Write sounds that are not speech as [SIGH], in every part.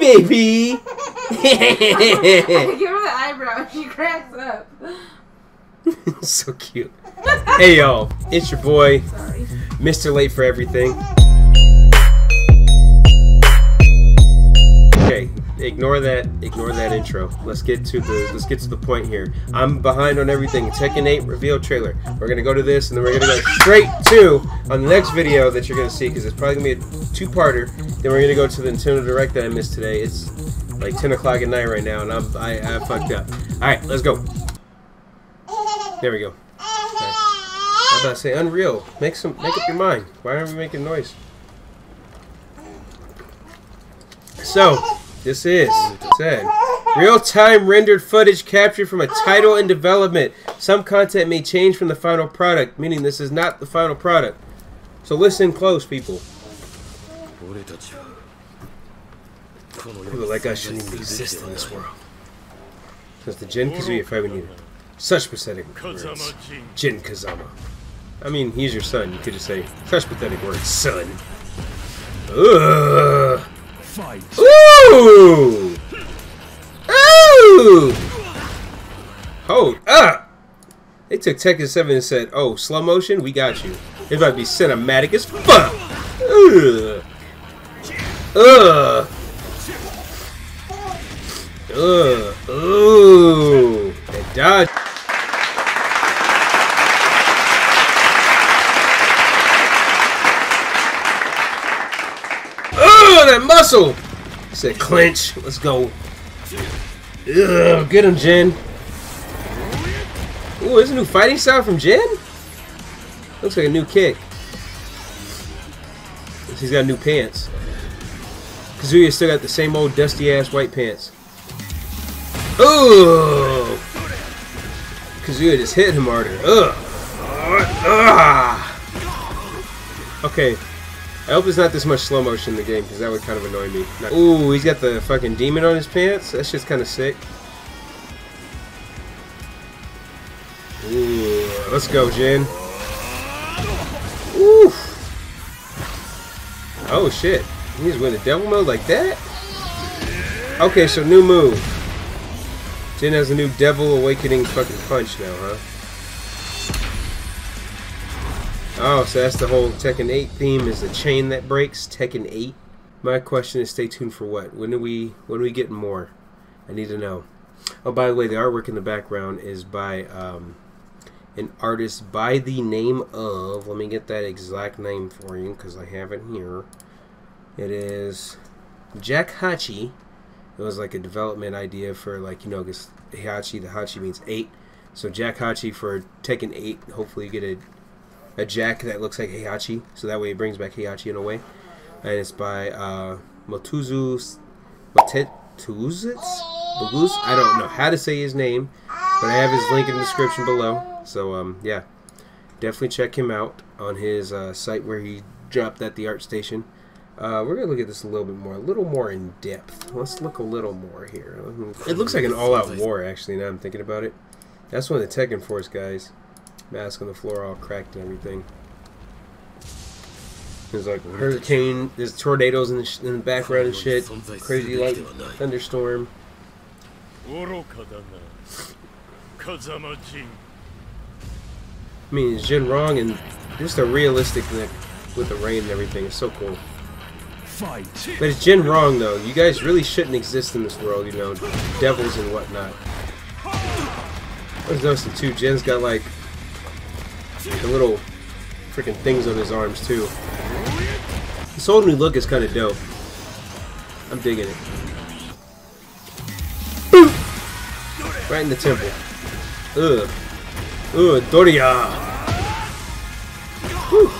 baby. [LAUGHS] Give her the eyebrow. She cracks up. [LAUGHS] so cute. Hey yo, it's your boy, Sorry. Mr. Late for Everything. Ignore that. Ignore that intro. Let's get to the let's get to the point here. I'm behind on everything. Tekken 8 reveal trailer. We're gonna go to this, and then we're gonna go straight to on the next video that you're gonna see because it's probably gonna be a two-parter. Then we're gonna go to the Nintendo Direct that I missed today. It's like 10 o'clock at night right now, and I'm I, I fucked up. All right, let's go. There we go. I'm about to say Unreal. Make some make up your mind. Why aren't we making noise? So, this is said real-time rendered footage captured from a title in development. Some content may change from the final product, meaning this is not the final product. So listen close, people. People like us shouldn't even exist in this world. Because the Jin Kazuya we needed. Such pathetic words. Jin Kazama. I mean, he's your son. You could just say, such pathetic words, son. Ugh. Fight. Ooh! Ooh! Ooh! Hold up! They took Tekken 7 and said, oh, slow motion? We got you. About to be cinematic as fuck! Ugh! Ugh! Ugh! Ooh! That dodge. Ugh! That muscle! Said clinch. Let's go. Ugh, get him, Jin. Ooh, there's a new fighting style from Jin? Looks like a new kick. He's got new pants. Kazuya still got the same old dusty ass white pants. Ooh! Kazuya just hit him harder. Ugh! Ugh! Ah. Okay, I hope there's not this much slow motion in the game because that would kind of annoy me. Ooh, he's got the fucking demon on his pants. That shit's kind of sick. Ooh, let's go, Jin. Ooh. Oh shit, he's with the devil mode like that. Okay, so new move. Jin has a new devil awakening fucking punch now, huh? Oh, so that's the whole Tekken 8 theme is the chain that breaks, Tekken 8. My question is stay tuned for what? When do we when do we get more? I need to know. Oh, by the way, the artwork in the background is by um, an artist by the name of, let me get that exact name for you because I have it here. It is Jack Hachi. It was like a development idea for like, you know, because Hachi, the Hachi means 8. So Jack Hachi for Tekken 8, hopefully you get a a jack that looks like Heihachi, so that way it brings back Heihachi in a way. And it's by uh, Motuzu? Bagus? I don't know how to say his name, but I have his link in the description below. So um, yeah, definitely check him out on his uh, site where he dropped at the art station. Uh, we're gonna look at this a little bit more, a little more in depth. Let's look a little more here. It looks like an all-out war, actually. Now I'm thinking about it. That's one of the Tekken Force guys. Mask on the floor all cracked and everything. There's like hurricane, there's tornadoes in the, in the background and shit. Crazy like thunderstorm. I mean, it's Jin Wrong and just a realistic Nick with the rain and everything. It's so cool. But it's Jin Wrong though. You guys really shouldn't exist in this world, you know, devils and whatnot. I was noticing too, Jin's got like the little freaking things on his arms too. This whole new look is kind of dope. I'm digging it. Right in the temple. Ugh. Ugh, Doria! Whew.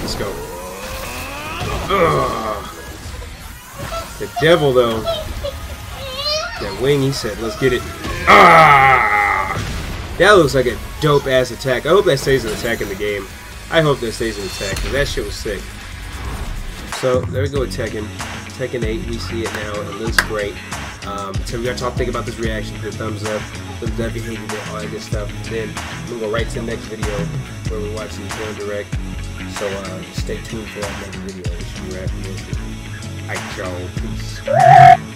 Let's go. Ugh. The devil, though. That wing, he said, let's get it. Ah! That looks like a dope ass attack. I hope that stays an attack in the game. I hope that stays an attack, because that shit was sick. So, there we go with Tekken. Tekken 8, we see it now. It looks great. Um, so we got to talk think about this reaction. Hit thumbs up. thumbs up if it, all that good stuff. then gonna go right to the next video where we're watching Film Direct. So uh, stay tuned for our next video. Alright, y'all. Peace.